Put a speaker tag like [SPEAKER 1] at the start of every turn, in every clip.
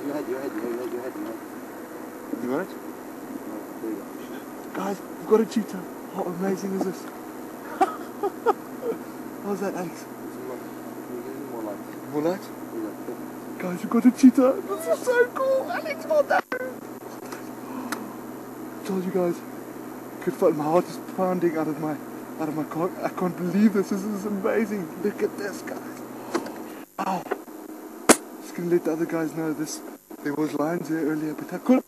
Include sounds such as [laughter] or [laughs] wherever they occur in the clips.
[SPEAKER 1] Your head, your head, you had, your head, your head.
[SPEAKER 2] You got it?
[SPEAKER 1] No, there you go.
[SPEAKER 2] Guys, we've got a cheetah. How amazing is this? [laughs] How's that, Alex?
[SPEAKER 1] More. You give me more light?
[SPEAKER 2] More light?
[SPEAKER 1] You
[SPEAKER 2] Guys, we've got a cheetah. This is so cool. Alex, well done. [gasps] told you guys. I Could feel my heart is pounding out of my out of my car. I can't believe this. This is amazing. Look at this, guys. Wow. Gonna let the other guys know this. There was lions here earlier, but I couldn't.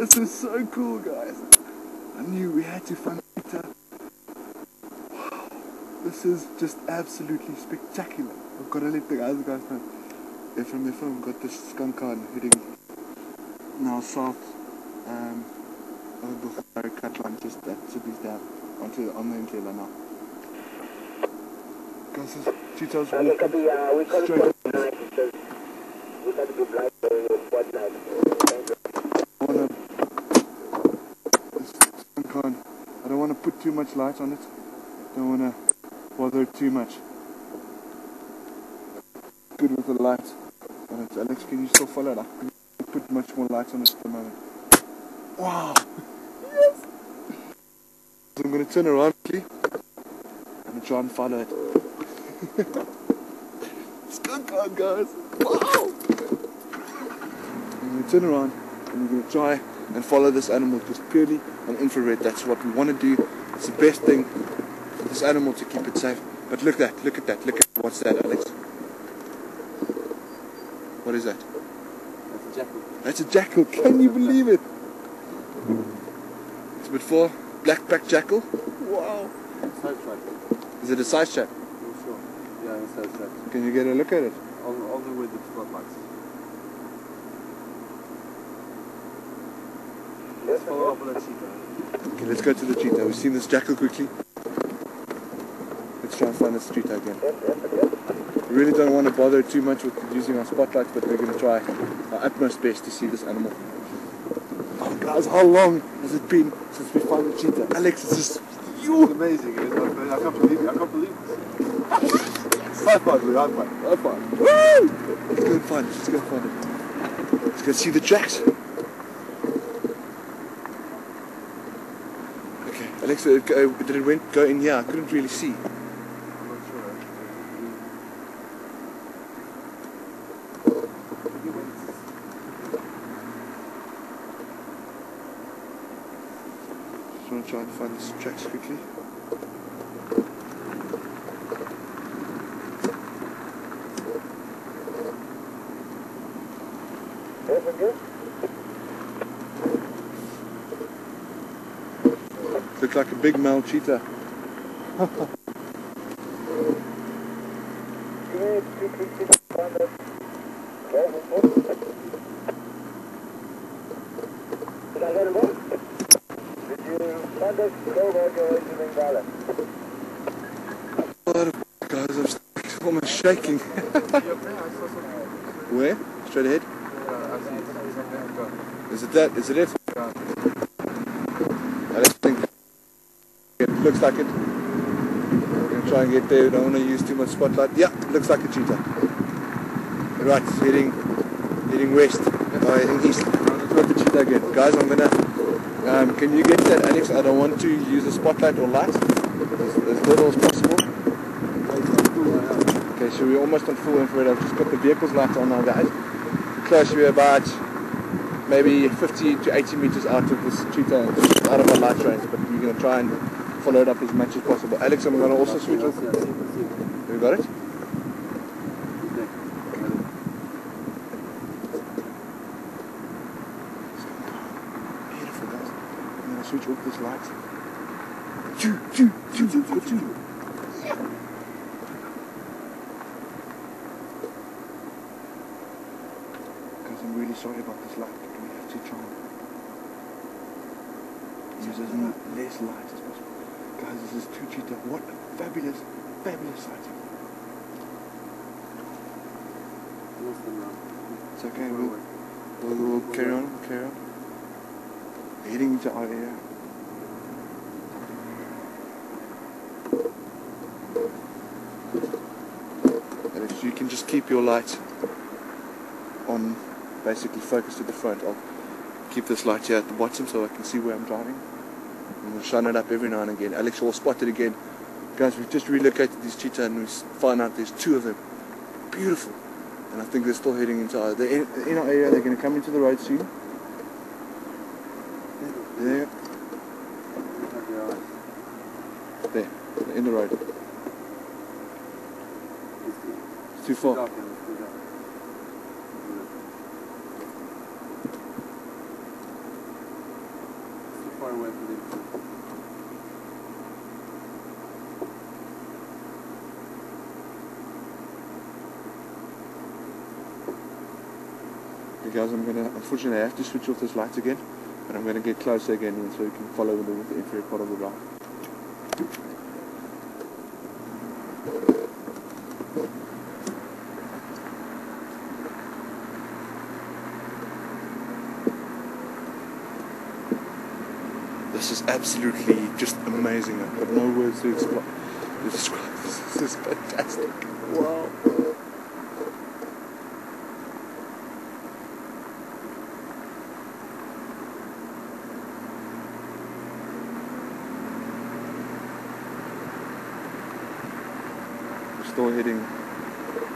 [SPEAKER 2] This is so cool, guys. I knew we had to find a cheetah. This is just absolutely spectacular. I've got to let the guys, the guys know. They're from their phone. Got this skunk card heading now south um, of the cut line, just at Sydney's Dam, onto on the Intela now. Cheetah's
[SPEAKER 3] Okay,
[SPEAKER 2] walking.
[SPEAKER 3] Uh, we call it
[SPEAKER 2] straight.
[SPEAKER 3] tonight. It says we got to give light for your spotlight. Thank you.
[SPEAKER 2] I wanna, this skunk card, I don't want to put too much light on it. Don't want to bother too much. Good with the light on it. Alex, can you still follow it? I can put much more light on it at the moment. Wow! Yes! So [laughs] I'm going to turn around quickly. I'm going to try and follow it. [laughs] Skunk card, guys! Wow! Going to turn around and we're going to try and follow this animal just purely on infrared. That's what we want to do. It's the best thing for this animal to keep it safe. But look at that, look at that, look at what's that, Alex? What is that?
[SPEAKER 1] That's a jackal.
[SPEAKER 2] That's a jackal. Can you believe it? It's a bit for black back jackal. Wow. Is it a size check?
[SPEAKER 1] You sure? Yeah, it's side track.
[SPEAKER 2] Can you get a look at it?
[SPEAKER 1] All, the way to the spotlights. Let's follow up with that cheetah.
[SPEAKER 2] Okay, let's go to the cheetah. We've seen this jackal quickly. Let's try and find this cheetah again. We really don't want to bother too much with using our spotlights, but we're going to try our utmost best to see this animal. Oh, guys, how long has it been since we found the cheetah? Alex, it's just
[SPEAKER 1] It's
[SPEAKER 2] you.
[SPEAKER 1] amazing. It is. I can't believe it. I can't believe this. High five, dude. High five. High five.
[SPEAKER 2] Woo! Let's go and find it. Let's go find it. Let's go see the tracks. Okay, Alexa, it go, did it went, go in here? I couldn't really see.
[SPEAKER 1] I'm not sure.
[SPEAKER 2] Just want to try and find this tracks quickly.
[SPEAKER 3] Very good.
[SPEAKER 2] Looks like a big male cheetah.
[SPEAKER 3] Good, good, good, good. Find it. Very good. Did I get him on? Did you find us? Go over your valid.
[SPEAKER 2] A lot of guys, I'm st- almost shaking.
[SPEAKER 1] You okay? I saw something.
[SPEAKER 2] Where? Straight ahead?
[SPEAKER 1] Yeah, I see something. Go.
[SPEAKER 2] Is it that? Is it it?
[SPEAKER 1] Yeah.
[SPEAKER 2] I just think it looks like it. We're gonna try and get there. We don't want to use too much spotlight. Yeah, looks like a cheetah. Right, heading heading west. Uh, heading east. Let's go to cheetah again. Guys, I'm gonna. Um, can you get that, Alex? I don't want to use a spotlight or light. As, little as possible. Okay, so we're almost on full infrared. I've just got the vehicle's light on now, guys. Close, we're about maybe 50 to 80 meters out of this cheetah, out of our light range, but we're going to try and follow it up as much as possible. Alex, I'm going to also switch off. Have you got it? Beautiful, guys. I'm going to switch off this light. Choo. Guys, I'm really sorry about this light, but we have to try and use as mu- less light as possible. Guys, this is two cheetah. What a fabulous, fabulous sighting. It's okay, we'll, we'll, we'll carry on, carry on. Heading into our area. And if you can just keep your light on, basically focused at the front, I'll keep this light here at the bottom so I can see where I'm driving. To shine it up every now and again. Alex will spot it again. Guys, we've just relocated these cheetah and we find out there's two of them. Beautiful. And I think they're still heading into our, in, our area. They're going to come into the road soon. There. There. In the road. It's too far. Okay, guys, I'm gonna unfortunately I have to switch off this light again, but I'm gonna get closer again so you can follow the, the infrared part of the drive. This is absolutely just amazing. I've got no words to. To describe this. This is fantastic. Wow. We're still heading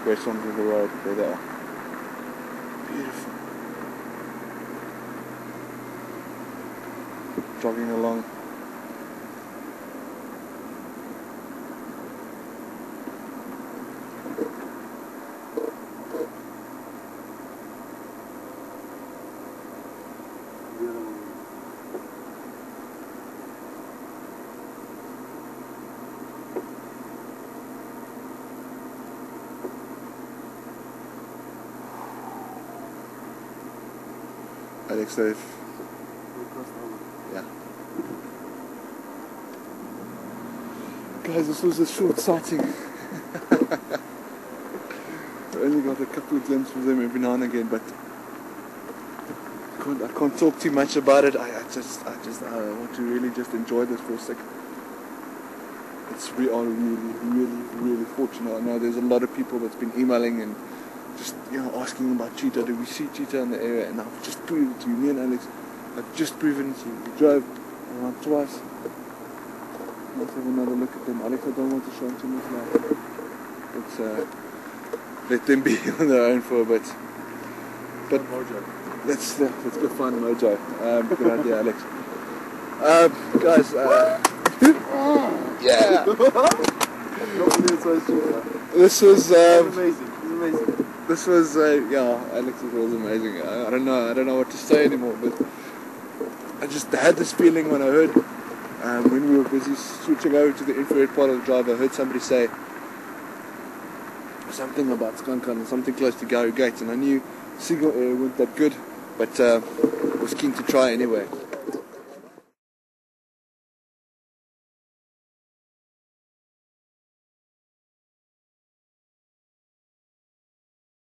[SPEAKER 2] west onto the road. There they are. Beautiful. Jogging along. Alex,
[SPEAKER 1] Across the harbor.
[SPEAKER 2] Yeah. Guys, this was a short sighting. I [laughs] only got a couple of glimpses of them every now and again, but I can't, I can't talk too much about it. I, I just, I just, I want to really just enjoy this for a second. It's we are really, really, really fortunate. I know there's a lot of people that's been emailing and just you know asking about cheetah. Do we see cheetah in the area? And I've just proved it to you. Me and Alex I've just proven it to you. We drove around twice. Let's have another look at them. Alex, I don't want to show them too much now. Let's uh, let them be [laughs] on their own for a bit. But
[SPEAKER 1] Mojo.
[SPEAKER 2] let's uh, let's go find Mojo. Um, good idea, Alex. Um, guys, uh, yeah,
[SPEAKER 1] Not really so cheetah.
[SPEAKER 2] this was um,
[SPEAKER 1] amazing. Amazing.
[SPEAKER 2] this was uh, yeah, Alex was amazing. I, I don't know, I don't know what to say anymore, but I just had this feeling when I heard um, when we were busy switching over to the infrared part of the drive. I heard somebody say something about Skunkan and something close to Gary Gates, and I knew single air weren't that good, but uh, was keen to try anyway.